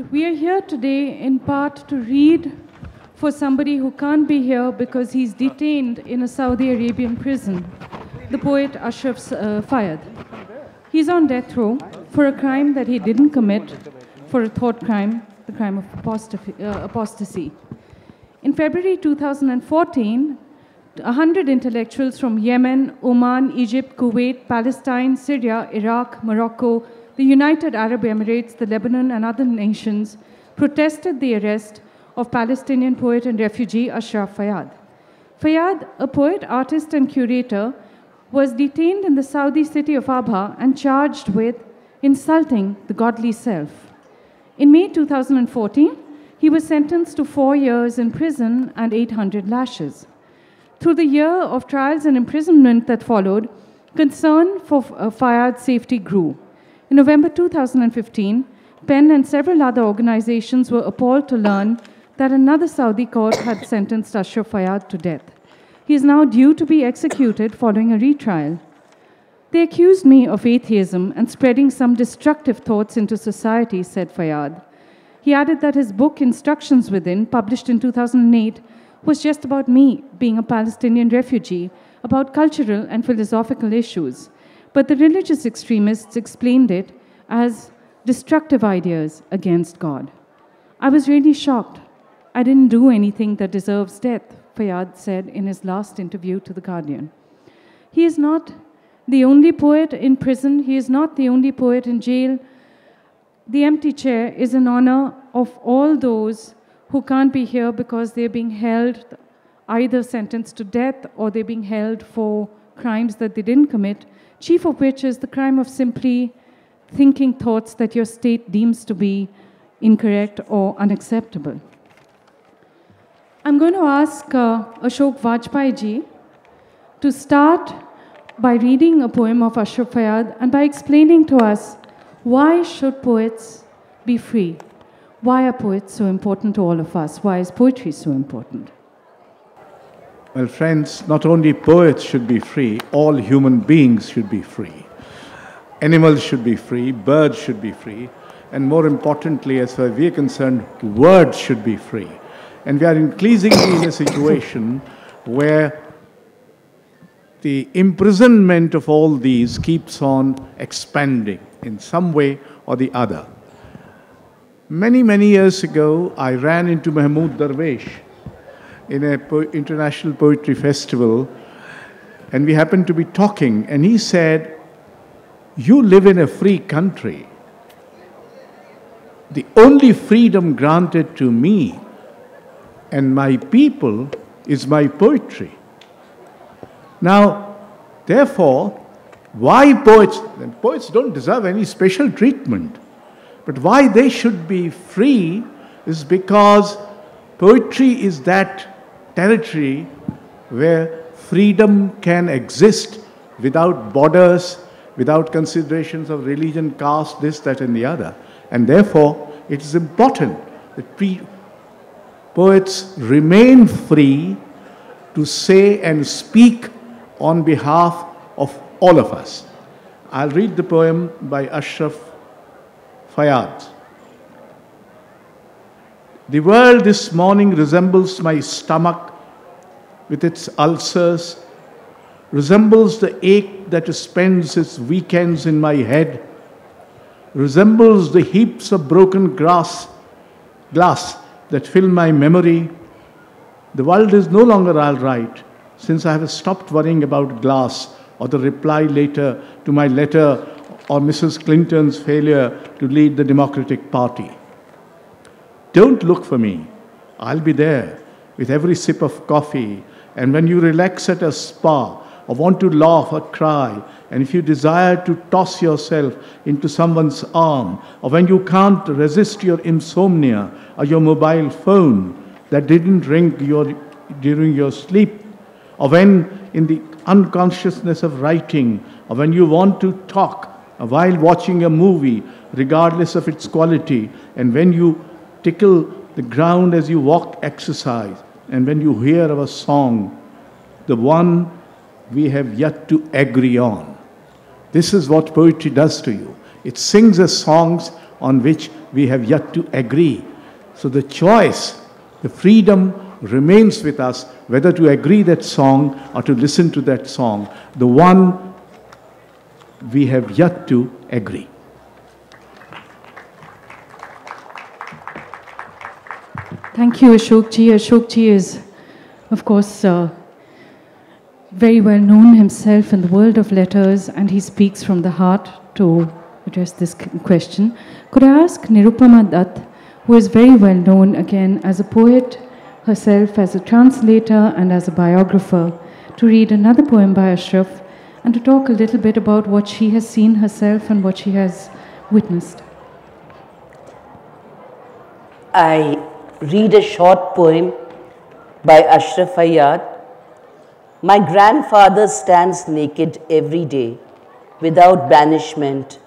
And we are here today in part to read for somebody who can't be here because he's detained in a Saudi Arabian prison, the poet Ashraf uh. He's on death row for a crime that he didn't commit, for a thought crime, the crime of uh, apostasy. In February 2014, 100 intellectuals from Yemen, Oman, Egypt, Kuwait, Palestine, Syria, Iraq, Morocco, the United Arab Emirates, the Lebanon, and other nations protested the arrest of Palestinian poet and refugee Ashraf Fayad. Fayad, a poet, artist, and curator, was detained in the Saudi city of Abha and charged with insulting the godly self. In May 2014, he was sentenced to four years in prison and 800 lashes. Through the year of trials and imprisonment that followed, concern for uh, Fayad's safety grew. In November 2015, PEN and several other organizations were appalled to learn that another Saudi court had sentenced Ashraf Fayyad to death. He is now due to be executed following a retrial. They accused me of atheism and spreading some destructive thoughts into society, said Fayyad. He added that his book, Instructions Within, published in 2008, was just about me being a Palestinian refugee, about cultural and philosophical issues. But the religious extremists explained it as destructive ideas against God. I was really shocked. I didn't do anything that deserves death, Fayad said in his last interview to The Guardian. He is not the only poet in prison, he is not the only poet in jail. The empty chair is in honor of all those who can't be here because they're being held either sentenced to death or they're being held for crimes that they didn't commit chief of which is the crime of simply thinking thoughts that your state deems to be incorrect or unacceptable. I'm going to ask uh, Ashok Vajpeyi ji to start by reading a poem of Ashraf Fayad and by explaining to us why should poets be free? Why are poets so important to all of us? Why is poetry so important? Well, friends, not only poets should be free, all human beings should be free. Animals should be free, birds should be free, and more importantly, as far as we are concerned, words should be free. And we are increasingly in a situation where the imprisonment of all these keeps on expanding in some way or the other. Many, many years ago, I ran into Mahmoud Darwish in an po international poetry festival, and we happened to be talking, and he said, You live in a free country. The only freedom granted to me and my people is my poetry. Now, therefore, why poets? Poets don't deserve any special treatment. But why they should be free is because poetry is that territory where freedom can exist without borders, without considerations of religion, caste, this, that, and the other. And therefore, it is important that poets remain free to say and speak on behalf of all of us. I'll read the poem by Ashraf Fayad. The world this morning resembles my stomach with its ulcers, resembles the ache that spends its weekends in my head, resembles the heaps of broken grass, glass that fill my memory. The world is no longer all right since I have stopped worrying about glass or the reply later to my letter or Mrs. Clinton's failure to lead the Democratic Party. Don't look for me. I'll be there with every sip of coffee. And when you relax at a spa or want to laugh or cry, and if you desire to toss yourself into someone's arm, or when you can't resist your insomnia or your mobile phone that didn't ring your, during your sleep, or when in the unconsciousness of writing, or when you want to talk while watching a movie, regardless of its quality, and when you tickle the ground as you walk, exercise. And when you hear our song, the one we have yet to agree on. This is what poetry does to you. It sings us songs on which we have yet to agree. So the choice, the freedom remains with us whether to agree that song or to listen to that song. The one we have yet to agree. Thank you, Ashokji. Ashokji is, of course, uh, very well known himself in the world of letters, and he speaks from the heart to address this question. Could I ask Nirupama Dutt, who is very well known again as a poet herself, as a translator, and as a biographer, to read another poem by Ashraf and to talk a little bit about what she has seen herself and what she has witnessed? I read a short poem by Ashraf Fayyad. My grandfather stands naked every day, without banishment,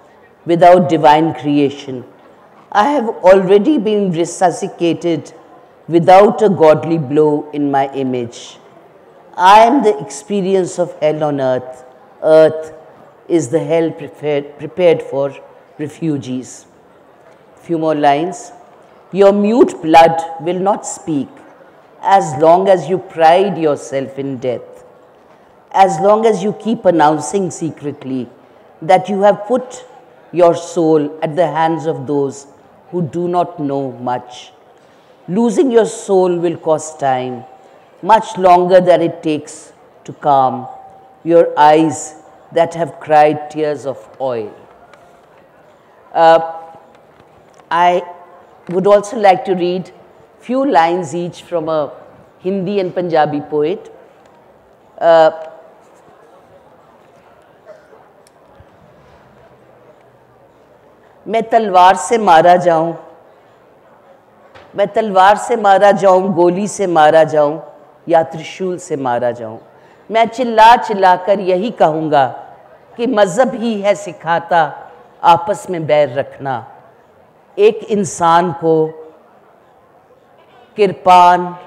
without divine creation. I have already been resuscitated without a godly blow in my image. I am the experience of hell on earth. Earth is the hell prepared, prepared for refugees. Few more lines. Your mute blood will not speak as long as you pride yourself in death, as long as you keep announcing secretly that you have put your soul at the hands of those who do not know much. Losing your soul will cost time, much longer than it takes to calm your eyes that have cried tears of oil. Uh, I would also like to read few lines each from a Hindi and Punjabi poet. Uh, मैं तलवार से मारा जाऊँ मैं तलवार से मारा जाऊँ गोली से मारा जाऊँ या त्रिशूल से मारा जाऊँ मैं चिल्ला चिल्ला कर यही कहूँगा कि मज़हब ही है सिखाता आपस में बैर रखना एक इंसान को किरपान,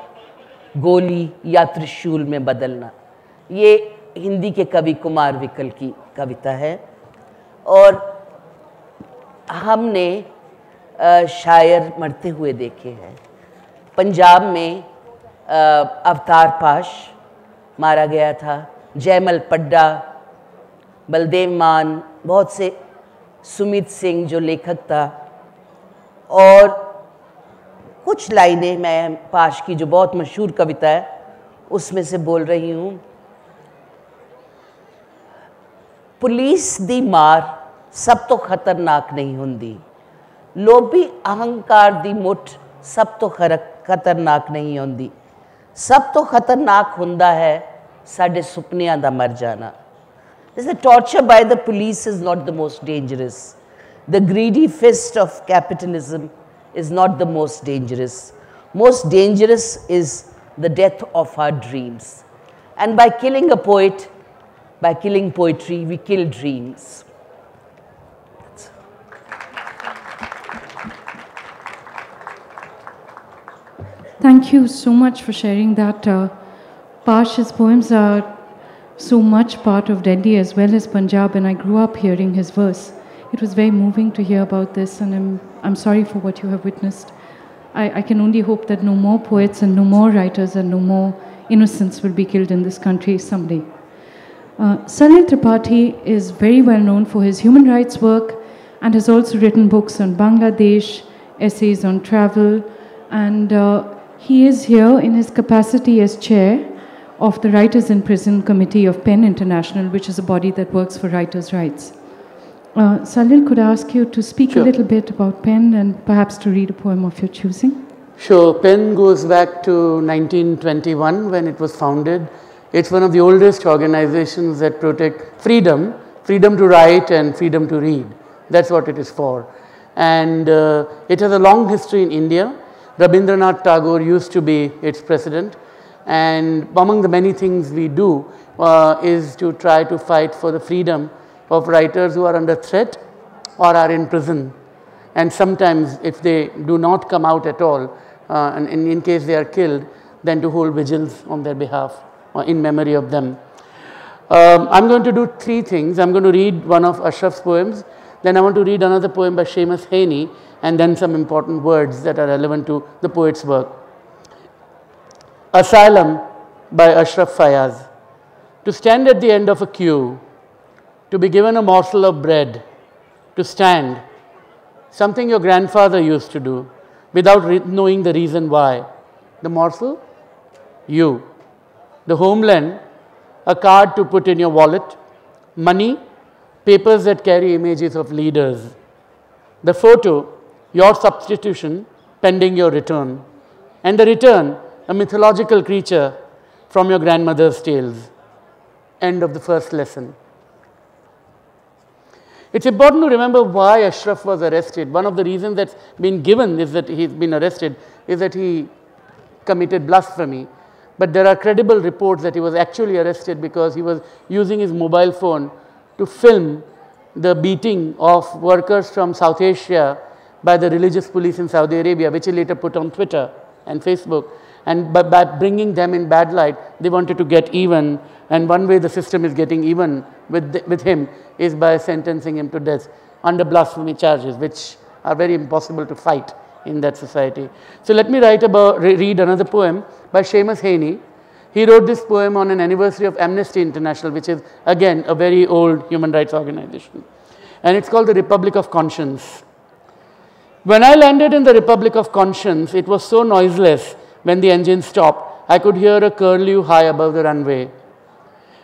गोली या त्रिशूल में बदलना। ये हिंदी के कवि कुमार विकल की कविता है। और हमने शायर मरते हुए देखे हैं। पंजाब में अवतार पाश मारा गया था। जयमल पड्डा, बलदेव मान, बहुत से सुमित सिंह जो लेखक था और कुछ लाइनें मैं पाश की जो बहुत मशहूर कविता है उसमें से बोल रही हूँ पुलिस दी मार सब तो खतरनाक नहीं होंगी लोभी अहंकार दी मुठ सब तो खतरनाक नहीं होंगी सब तो खतरनाक ਹੁੰਦਾ ਹੈ ਸਾਡੇ ਸੁਪਨਿਆਂ ਦਾ ਮਰ ਜਾਣਾ This the torture by the police is not the most dangerous. The greedy fist of capitalism is not the most dangerous. Most dangerous is the death of our dreams. And by killing a poet, by killing poetry, we kill dreams. Thank you so much for sharing that. Uh, Pash's poems are so much part of Delhi as well as Punjab, and I grew up hearing his verse. It was very moving to hear about this, and I'm, I'm sorry for what you have witnessed. I, I can only hope that no more poets and no more writers and no more innocents will be killed in this country someday. Uh, Salil Tripathi is very well known for his human rights work and has also written books on Bangladesh, essays on travel, and uh, he is here in his capacity as chair of the Writers in Prison Committee of PEN International, which is a body that works for writers' rights. Uh, Salil, could I ask you to speak sure. a little bit about PEN and perhaps to read a poem of your choosing? Sure. PEN goes back to 1921 when it was founded. It's one of the oldest organizations that protect freedom, freedom to write and freedom to read. That's what it is for. And uh, it has a long history in India. Rabindranath Tagore used to be its president and among the many things we do uh, is to try to fight for the freedom of writers who are under threat or are in prison. And sometimes if they do not come out at all uh, and in, in, case they are killed then to hold vigils on their behalf or in memory of them. Um, I'm going to do three things. I'm going to read one of Ashraf's poems. Then I want to read another poem by Seamus Heaney and then some important words that are relevant to the poet's work. Asylum by Ashraf Fayaz. To stand at the end of a queue, to be given a morsel of bread, to stand, something your grandfather used to do without knowing the reason why. The morsel? You. The homeland, a card to put in your wallet, money, papers that carry images of leaders. The photo, your substitution pending your return. And the return, a mythological creature from your grandmother's tales. End of the first lesson. It's important to remember why Ashraf was arrested. One of the reasons that's been given is that he's been arrested is that he committed blasphemy. But there are credible reports that he was actually arrested because he was using his mobile phone to film the beating of workers from South Asia by the religious police in Saudi Arabia, which he later put on Twitter and Facebook. And by, by, bringing them in bad light, they wanted to get even. And one way the system is getting even with, the, with him is by sentencing him to death under blasphemy charges, which are very impossible to fight in that society. So let me write about, read another poem by Seamus Heaney, he wrote this poem on an anniversary of Amnesty International, which is again a very old human rights organization. And it's called the Republic of Conscience. When I landed in the Republic of Conscience, it was so noiseless when the engine stopped, I could hear a curlew high above the runway.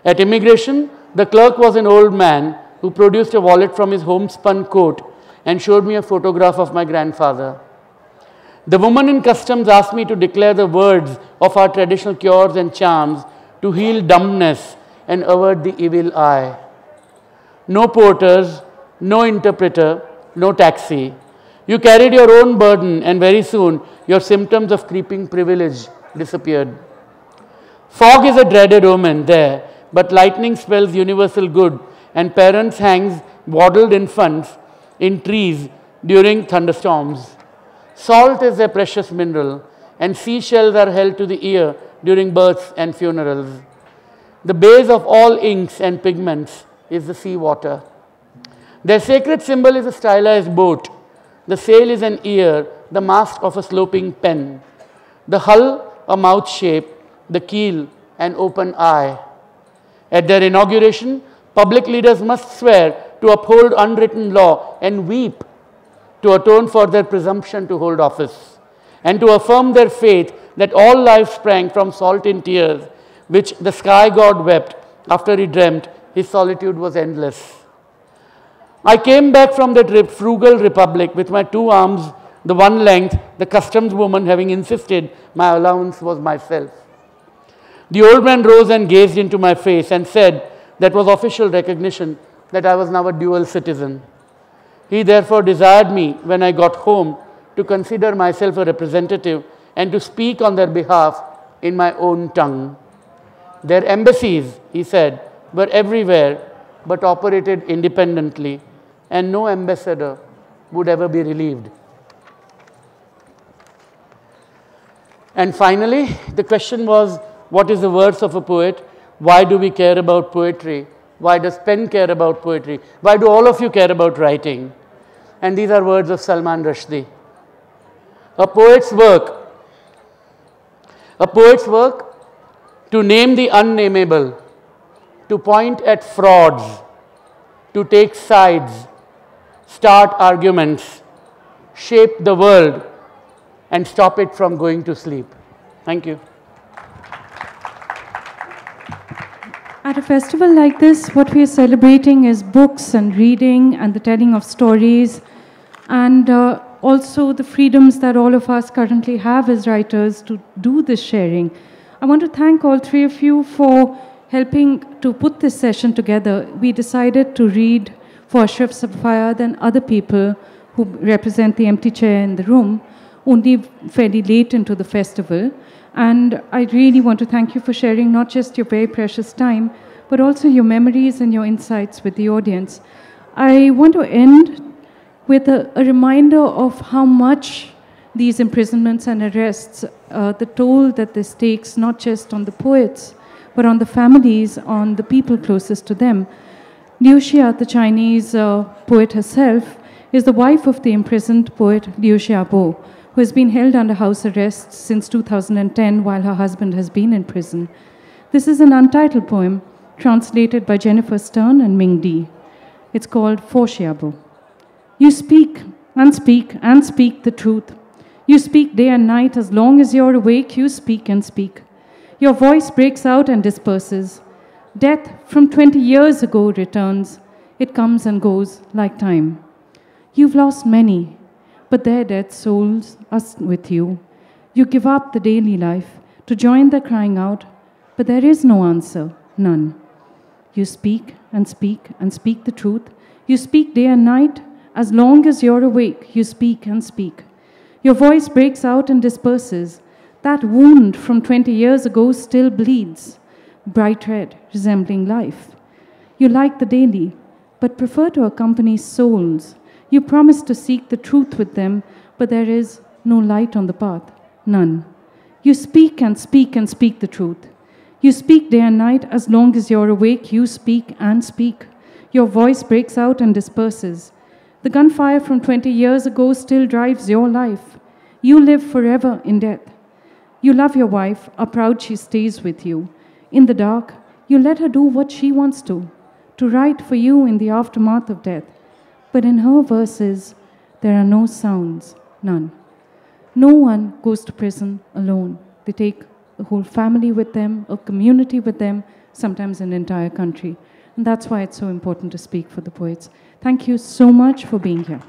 At immigration, the clerk was an old man who produced a wallet from his homespun coat and showed me a photograph of my grandfather. The woman in customs asked me to declare the words of our traditional cures and charms to heal dumbness and avert the evil eye. No porters, no interpreter, no taxi. You carried your own burden, and very soon your symptoms of creeping privilege disappeared. Fog is a dreaded omen there, but lightning spells universal good, and parents hangs waddled infants in trees during thunderstorms. Salt is a precious mineral, and seashells are held to the ear during births and funerals. The base of all inks and pigments is the sea water. Their sacred symbol is a stylized boat. The sail is an ear, the mast of a sloping pen. The hull, a mouth shape, the keel, an open eye. At their inauguration, public leaders must swear to uphold unwritten law and weep to atone for their presumption to hold office, and to affirm their faith that all life sprang from salt in tears, which the sky god wept after he dreamt his solitude was endless. I came back from that frugal republic with my two arms, the one length, the customs woman having insisted my allowance was myself. The old man rose and gazed into my face and said that was official recognition that I was now a dual citizen. He therefore desired me, when I got home, to consider myself a representative and to speak on their behalf in my own tongue. Their embassies, he said, were everywhere but operated independently, and no ambassador would ever be relieved. And finally, the question was what is the worth of a poet? Why do we care about poetry? Why does pen care about poetry? Why do all of you care about writing? And these are words of Salman Rushdie. A poet's work, a poet's work to name the unnameable, to point at frauds, to take sides, start arguments, shape the world, and stop it from going to sleep. Thank you. At a festival like this, what we are celebrating is books and reading and the telling of stories and uh, also the freedoms that all of us currently have as writers to do this sharing. I want to thank all three of you for helping to put this session together. We decided to read for Ashraf Fayad and other people who represent the empty chair in the room only fairly late into the festival. And I really want to thank you for sharing not just your very precious time, but also your memories and your insights with the audience. I want to end with a, a reminder of how much these imprisonments and arrests, uh, the toll that this takes, not just on the poets, but on the families, on the people closest to them. Liu Xia, the Chinese uh, poet herself, is the wife of the imprisoned poet Liu Xiaobo, who has been held under house arrest since 2010 while her husband has been in prison. This is an untitled poem translated by Jennifer Stern and Ming Di. It's called For Xiaobo. You speak and speak and speak the truth. You speak day and night as long as you're awake, you speak and speak. Your voice breaks out and disperses. Death from 20 years ago returns. It comes and goes like time. You've lost many, but their dead souls are with you. You give up the daily life to join the crying out, but there is no answer, none. You speak and speak and speak the truth. You speak day and night. As long as you're awake, you speak and speak. Your voice breaks out and disperses. That wound from 20 years ago still bleeds, bright red, resembling life. You like the daily, but prefer to accompany souls you promise to seek the truth with them, but there is no light on the path, none. You speak and speak and speak the truth. You speak day and night as long as you're awake, you speak and speak. Your voice breaks out and disperses. The gunfire from 20 years ago still drives your life. You live forever in death. You love your wife, are proud she stays with you. In the dark, you let her do what she wants to, to write for you in the aftermath of death. But in her verses, there are no sounds, none. No one goes to prison alone. They take a whole family with them, a community with them, sometimes an entire country. And that's why it's so important to speak for the poets. Thank you so much for being here.